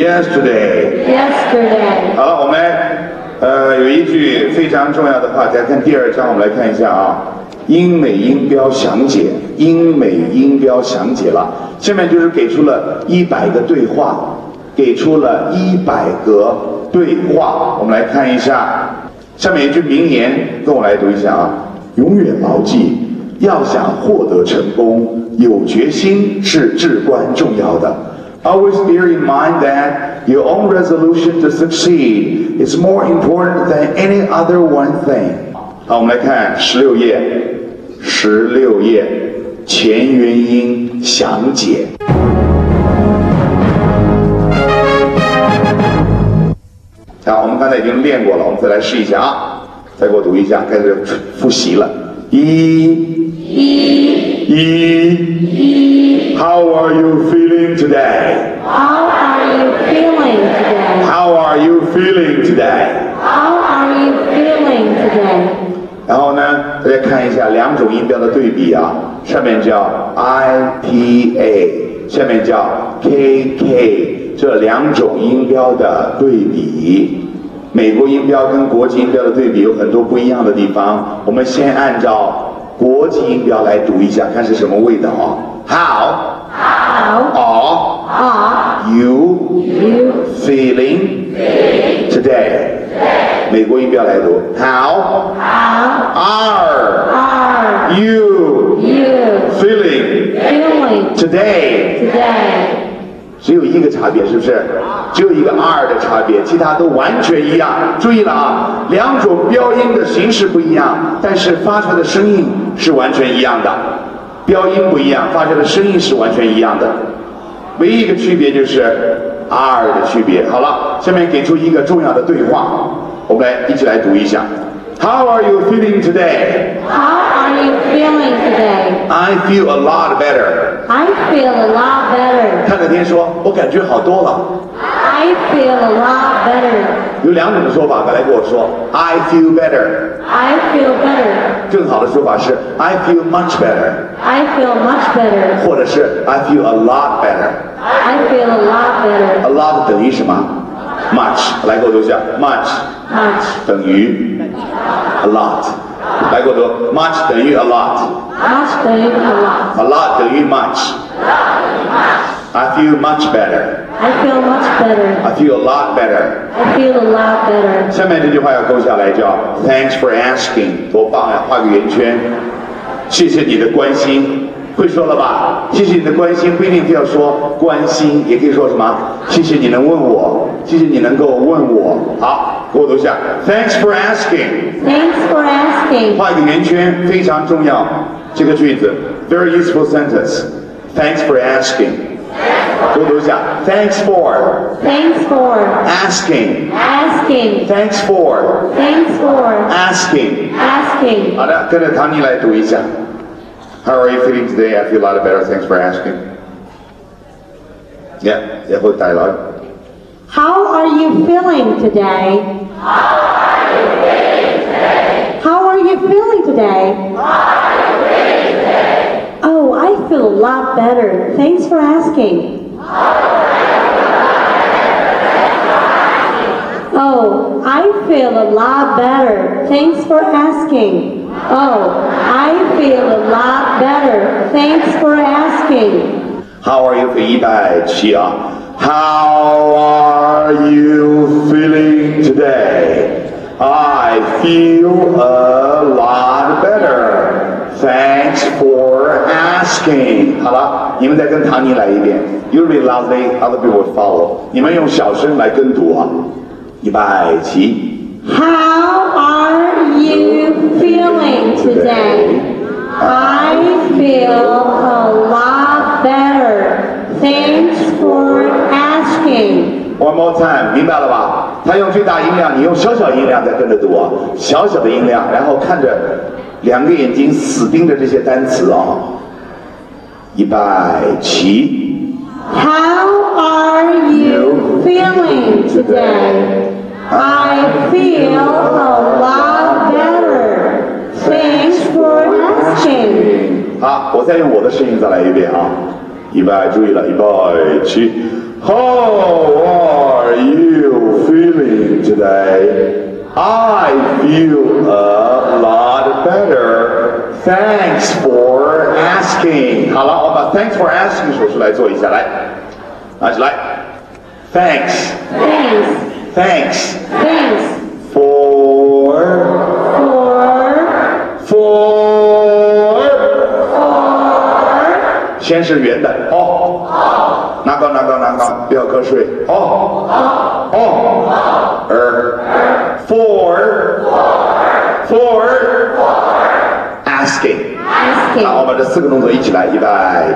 Speaker 1: yesterday?
Speaker 2: yesterday?
Speaker 1: 好了，我们呃有一句非常重要的话，再看第二章，我们来看一下啊。英美音标详解，英美音标详解了。下面就是给出了一百个对话，给出了一百个对话。我们来看一下，下面一句名言，跟我来读一下啊。永远牢记，要想获得成功，有决心是至关重要的。Always bear in mind that your own resolution to succeed is more important than any other one thing. 好，我们来看十六页，十六页前元音详解。好，我们刚才已经练过了，我们再来试一下啊，再给我读一下，开始复习了。一，一，How are you feeling today?
Speaker 2: How are you feeling today?
Speaker 1: How are you feeling today?
Speaker 2: How are you feeling today?
Speaker 1: 然后呢，大家看一下两种音标的对比啊，上面叫 I P A，下面叫 K K，这两种音标的对比。美国音标跟国际音标的对比有很多不一样的地方，我们先按照国际音标来读一下，看是什么味道啊 ？How
Speaker 2: How
Speaker 1: are
Speaker 2: are
Speaker 1: you
Speaker 2: you
Speaker 1: feeling today？美国音标来读，How
Speaker 2: how
Speaker 1: are
Speaker 2: are
Speaker 1: you
Speaker 2: you
Speaker 1: feeling
Speaker 2: feeling
Speaker 1: today？
Speaker 2: today?
Speaker 1: 只有一个差别，是不是？只有一个 R 的差别，其他都完全一样。注意了啊，两种标音的形式不一样，但是发出来的声音是完全一样的。 标音不一样，发出的声音是完全一样的。唯一一个区别就是 R 的区别。好了，下面给出一个重要的对话，我们来一起来读一下。How are you feeling today?
Speaker 2: How are you feeling today?
Speaker 1: I feel a lot better.
Speaker 2: I feel a lot better.
Speaker 1: 看着天说，我感觉好多了。
Speaker 2: I feel a lot better.
Speaker 1: 有两种说法，刚才跟我说，I feel better。
Speaker 2: I feel better.
Speaker 1: 更好的说法是 I feel much better，
Speaker 2: I feel much better.
Speaker 1: 或者是 I feel a lot better。
Speaker 2: I feel a lot better.
Speaker 1: A lot 等于什么？much，来给我读一下，much
Speaker 2: Much.
Speaker 1: 等于 a lot，来给我读，much 等于 a lot，a
Speaker 2: Much 等于 a lot.
Speaker 1: lot 等于 much。I feel much better.
Speaker 2: I feel much better.
Speaker 1: I feel a lot better.
Speaker 2: I feel a lot better.
Speaker 1: 下面这句话要勾下来，叫 Thanks for asking，多棒呀！画个圆圈，谢谢你的关心。会说了吧？谢谢你的关心，不一定非要说关心，也可以说什么？谢谢你能问我，谢谢你能够问我。好，给我读一下，Thanks for asking，
Speaker 2: Thanks for asking.
Speaker 1: 画一个圆圈，非常重要。这个句子，very useful sentence。Thanks for asking， 给我读一下，Thanks for
Speaker 2: Thanks for
Speaker 1: asking。
Speaker 2: asking.
Speaker 1: Thanks for
Speaker 2: Thanks for
Speaker 1: asking。
Speaker 2: asking.
Speaker 1: 好的，跟着唐尼来读一下。How are you feeling today? I feel a lot better. Thanks for asking. Yeah, yeah, hold dialogue.
Speaker 2: How are you feeling today? How are you feeling today? Oh, I feel a lot better. Thanks for asking. Oh, I feel a lot better. Thanks for asking. Oh, I feel a lot better. Thanks for asking.
Speaker 1: How are you? 一百七啊。How are you feeling today? I feel a lot better. Thanks for asking. 好了，你们再跟唐尼来一遍。You read loudly, other people will follow. 你们用小声来跟读啊。预备起。
Speaker 2: How are you feeling today? I feel a lot better. Thanks for asking.
Speaker 1: One more time，明白了吧？他用最大音量，你用小小音量在跟着读啊，小小的音量，然后看着两个眼睛死盯着这些单词啊。预备起。
Speaker 2: How are you feeling today? I feel a lot better. Thanks for asking.
Speaker 1: 好，我再用我的声音再来一遍啊！预备，注意了，预备起。How are you feeling today? I feel a lot better. Thanks for asking. 好了，我把 Thanks for asking 手势来做一下，来，拿起来。Thanks,
Speaker 2: Thanks.
Speaker 1: thanks
Speaker 2: Thanks
Speaker 1: for
Speaker 2: for
Speaker 1: for 先是圆的哦，拿高拿高拿高，不要瞌睡哦哦，儿 for for asking，好，我.把这四个动作一起来，预备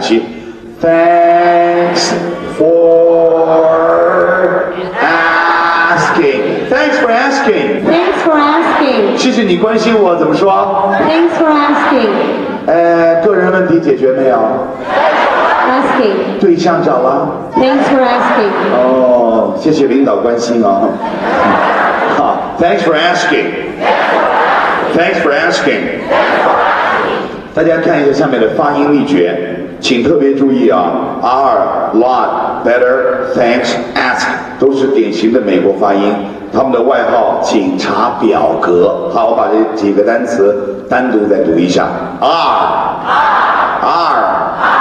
Speaker 1: 起，Thanks for asking. Thanks for asking.
Speaker 2: Thanks for asking.
Speaker 1: 谢谢你关心我，怎么说
Speaker 2: ？Thanks for asking.
Speaker 1: 呃，个人问题解决没有
Speaker 2: ？Asking.
Speaker 1: 对象找了
Speaker 2: ？Thanks for asking.
Speaker 1: 哦，谢谢领导关心啊。好，Thanks for asking. Thanks for asking. 大家看一下下面的发音秘诀，请特别注意啊，are、lot、better、thanks、ask 都是典型的美国发音，他们的外号请查表格。好，我把这几个单词单独再读一下，are、are、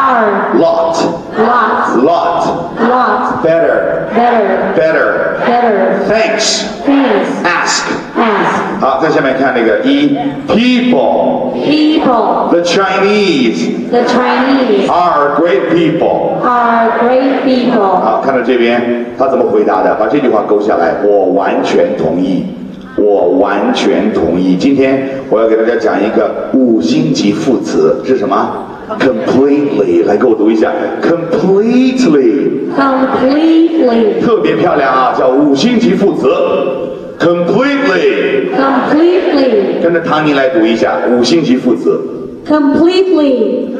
Speaker 2: Are.
Speaker 1: lot、
Speaker 2: Lot.
Speaker 1: lot、
Speaker 2: Lot.
Speaker 1: better、
Speaker 2: Better.
Speaker 1: better、
Speaker 2: Better.
Speaker 1: thanks、
Speaker 2: Thanks.
Speaker 1: ask、
Speaker 2: ask.
Speaker 1: 好，在下面看那个一，people。
Speaker 2: People,
Speaker 1: The Chinese
Speaker 2: the Chinese
Speaker 1: are great people。
Speaker 2: are great people.
Speaker 1: 好，看到这边他怎么回答的？把这句话勾下来，我完全同意，我完全同意。今天我要给大家讲一个五星级副词是什么？completely，来给我读一下
Speaker 2: ，completely，Completely,
Speaker 1: 特别漂亮啊，叫五星级副词，completely。
Speaker 2: completely,
Speaker 1: 跟着唐宁来读一下五星级副词。
Speaker 2: ，completely，completely，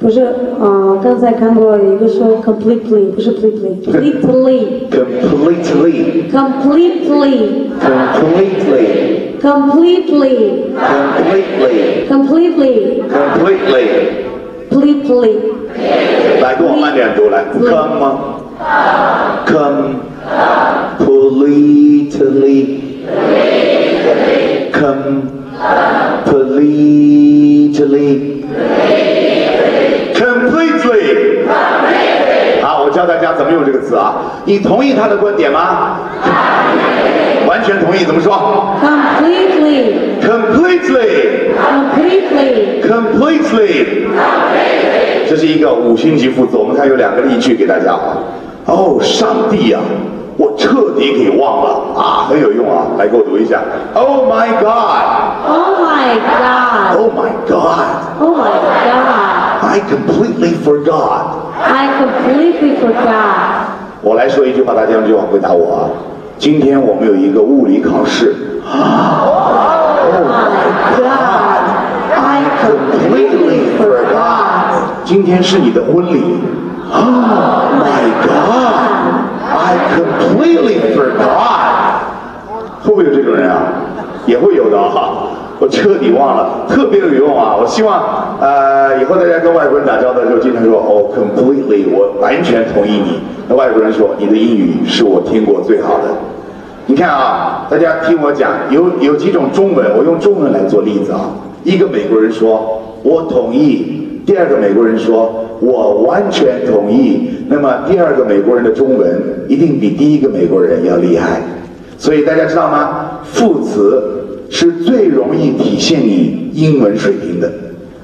Speaker 2: 不是，啊，刚才看过一个说 completely，不是 completely，completely,
Speaker 1: completely
Speaker 2: completely,
Speaker 1: completely
Speaker 2: completely,
Speaker 1: completely
Speaker 2: completely, completely，completely.
Speaker 1: 来跟我慢点读来，come 吗？completely completely completely。好，我教大家怎么用这个词啊。你同意他的观点吗？完全同意，怎么说
Speaker 2: Completely,？completely。
Speaker 1: completely.
Speaker 2: completely，
Speaker 1: 这是一个五星级副词。我们看有两个例句给大家啊。哦，上帝呀、我彻底给忘了啊，很有用啊。来给我读一下。Oh my God，Oh
Speaker 2: Oh my God.
Speaker 1: Oh my God，I
Speaker 2: oh my God.
Speaker 1: I completely forgot。
Speaker 2: I completely forgot.
Speaker 1: 我来说一句话，大家用这句话回答我啊。今天我们有一个物理考试。
Speaker 2: Oh my god. I completely forgot.
Speaker 1: 今天是你的婚礼。Oh my God! I completely forgot. 会不会有这种人啊？也会有的啊。我彻底忘了，特别有用啊！我希望呃以后大家跟外国人打交道的时候，经常说哦，completely，我完全同意你。那外国人说你的英语是我听过最好的。你看啊，大家听我讲，有有几种中文，我用中文来做例子啊。一个美国人说“我同意”，第二个美国人说“我完全同意”。那么第二个美国人的中文一定比第一个美国人要厉害。所以大家知道吗？副词是最容易体现你英文水平的。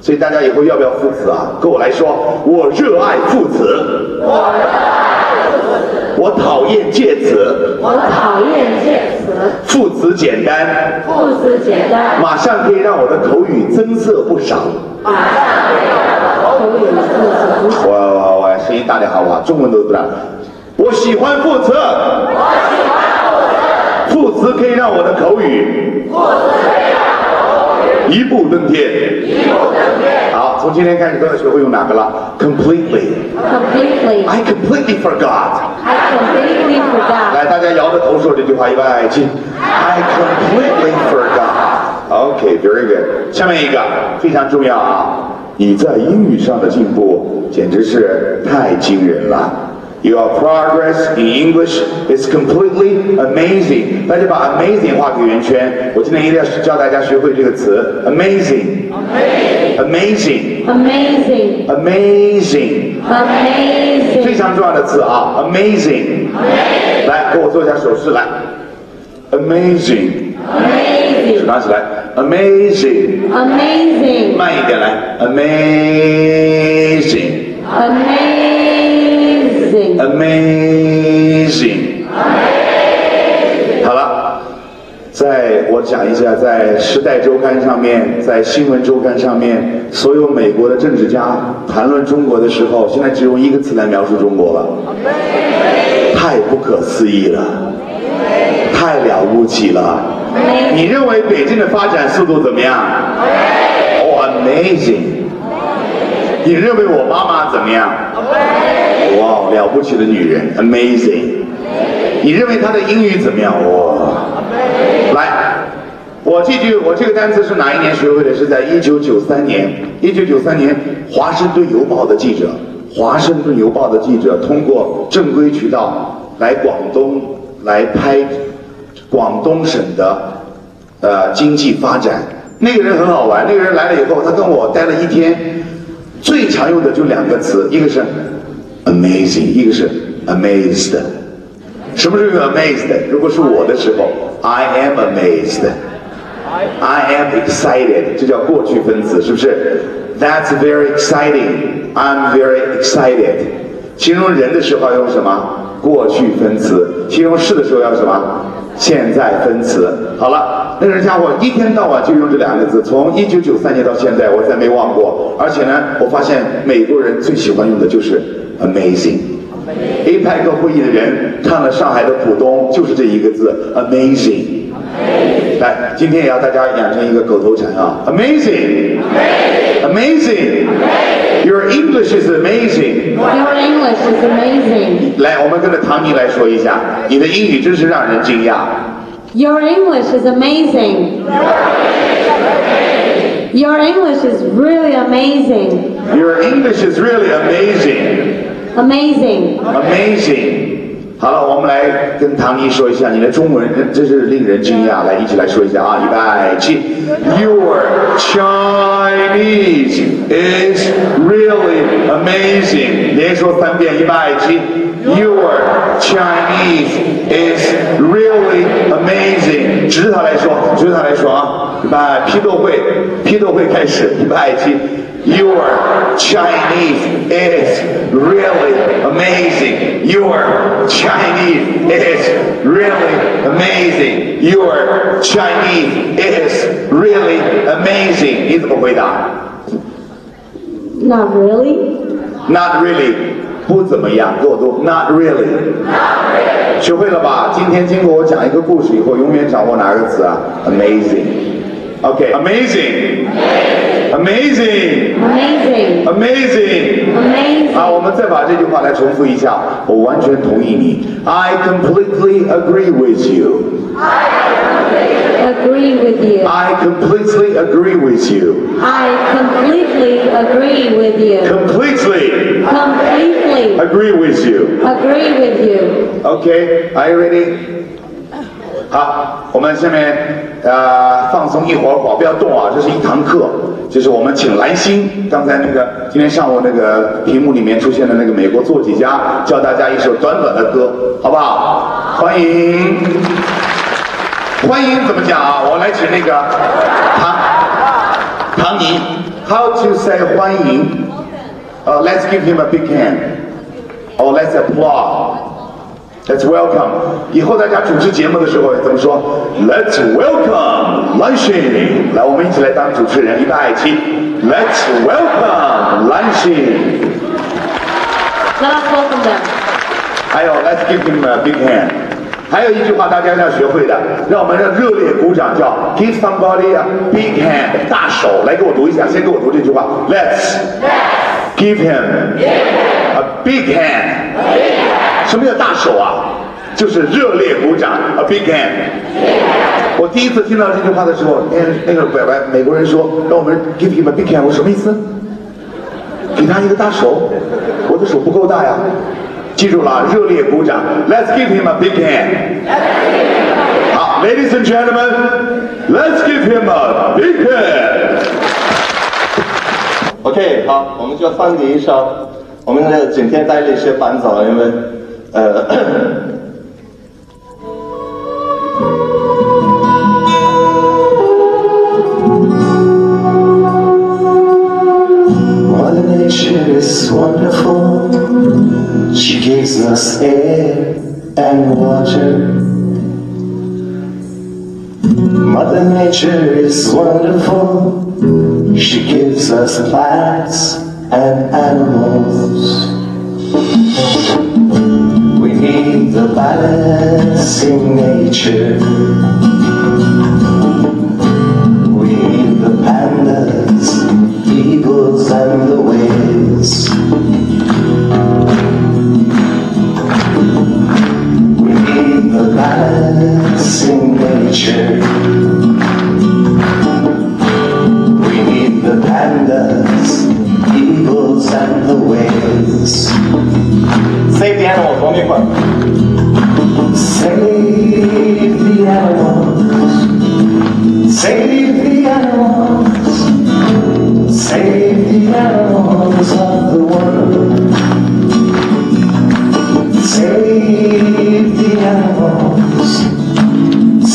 Speaker 1: 所以大家以后要不要副词啊？跟我来说，我热爱副词。我热爱副词。我讨厌介词。
Speaker 2: 我讨厌介词，
Speaker 1: 副词简单，
Speaker 2: 副词简单，
Speaker 1: 马上可以让我的口语增色不少。
Speaker 2: 口语增色不
Speaker 1: 我我我声音大点好不好？中文都不大。我喜欢副词。副词可以让我的口语一步登天。一步登天好，从今天开始都要学会用哪个了？Completely。
Speaker 2: completely.
Speaker 1: I completely forgot。
Speaker 2: I completely forgot.
Speaker 1: 来，大家摇着头说这句话，预备起。I completely forgot. OK, very good. 下面一个非常重要啊，你在英语上的进步简直是太惊人了。Your progress in English is completely amazing。大家把 amazing 画个圆圈。我今天一定要教大家学会这个词，amazing。amazing。
Speaker 2: Amazing.
Speaker 1: amazing。非
Speaker 2: Amazing.
Speaker 1: 常重要的词啊，amazing。来，跟我做一下手势，来，amazing，
Speaker 2: Amazing.
Speaker 1: 拿起来，amazing，
Speaker 2: Amazing.
Speaker 1: 慢一点来，amazing，amazing。
Speaker 2: Amazing.
Speaker 1: 好了，在我讲一下，在《时代周刊》上面，在《新闻周刊》上面，所有美国的政治家谈论中国的时候，现在只用一个词来描述中国了，太不可思议了，太了不起了。你认为北京的发展速度怎么样？哦，amazing。你认为我妈妈怎么样？哇，了不起的女人，amazing。你认为她的英语怎么样？哇，来，我这句我这个单词是哪一年学会的？是在一九九三年。一九九三年，华盛顿邮报的记者，华盛顿邮报的记者通过正规渠道来广东来拍广东省的呃经济发展。那个人很好玩，那个人来了以后，他跟我待了一天，最常用的就两个词，一个是 amazing，一个是 amazed。什么是用 amazed？如果是我的时候，I am amazed。I am excited，这叫过去分词，是不是？That's very exciting. I'm very excited. 形容人的时候用什么？过去分词。形容事的时候要什么？现在分词。好了，那个家伙一天到晚就用这两个字，从一九九三年到现在，我再没忘过。而且呢，我发现美国人最喜欢用的就是 amazing。APEC 会议的人看了上海的浦东，就是这一个字 amazing。来，今天也要大家养成一个口头禅啊！Amazing，Amazing，Your English is amazing。
Speaker 2: Your English is amazing.
Speaker 1: 来，我们跟着唐尼来说一下，你的英语真是让人惊讶。
Speaker 2: Your English is amazing. Your English is really amazing.
Speaker 1: Your English is really amazing。
Speaker 2: Amazing.
Speaker 1: Amazing。好了，我们来跟唐尼说一下，你的中文真是令人惊讶。来，一起来说一下啊！预备起，Your Chinese is really amazing。连说三遍，预备起，Your Chinese is really amazing。 指着他来说，指着他来说啊！预备，批斗会，批斗会开始，预备起。Your Chinese is really amazing. Your Chinese is really amazing. Your Chinese is really amazing. 你怎么回答
Speaker 2: Not really.
Speaker 1: ？Not really， 不怎么样，给我读。Not really。学会了吧？今天经过我讲一个故事以后，永远掌握哪个词啊？Amazing。OK，amazing。Amazing。
Speaker 2: Amazing.
Speaker 1: Amazing。
Speaker 2: Amazing.
Speaker 1: 好，我们再把这句话来重复一下。我完全同意你。I completely agree with you.
Speaker 2: Agree with you.
Speaker 1: I completely agree with you.
Speaker 2: I completely agree with you.
Speaker 1: Completely
Speaker 2: Completely
Speaker 1: Agree with you.
Speaker 2: agree with you.
Speaker 1: Okay, are you ready? 好，我们下面呃放松一会儿，不要动啊，这是一堂课，就是我们请蓝星，刚才那个今天上午那个屏幕里面出现的那个美国作曲家，教大家一首短短的歌，好不好？欢迎，欢迎怎么讲啊？我来请那个唐唐尼，How to say 欢迎？呃、l e t s give him a big hand. Oh, let's applaud. Let's welcome。以后大家主持节目的时候怎么说？Let's welcome Lanxin。来，我们一起来当主持人，预备起。Let's welcome Lanxin。
Speaker 2: Let us welcome them.
Speaker 1: 还有，Let's give him a big hand。还有一句话大家要学会的，让我们让热烈鼓掌，叫 Give somebody a big hand，大手。来给我读一下，先给我读这句话。Let's give him a big hand。什么叫大手啊？就是热烈鼓掌，a big hand。我第一次听到这句话的时候，那那个白白美国人说让我们 give him a big hand，我什么意思？给他一个大手，我的手不够大呀。记住了，热烈鼓掌，Let's give him a big hand。好，Ladies and gentlemen，Let's give him a big hand。
Speaker 5: OK，好，我们就放你一首。我们呢今天带了一些伴奏，因为呃
Speaker 6: ，Mother Nature is wonderful. She gives us air and water. Mother Nature is wonderful. She gives us plants and animals. We need the balance in nature. We need the pandas, eagles, and the whales. We need the balance in nature.
Speaker 5: Save the animals.
Speaker 6: Save the animals. Save the animals of the world. Save the animals.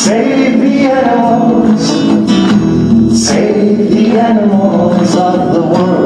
Speaker 5: Save the animals.
Speaker 6: Save the animals of the world.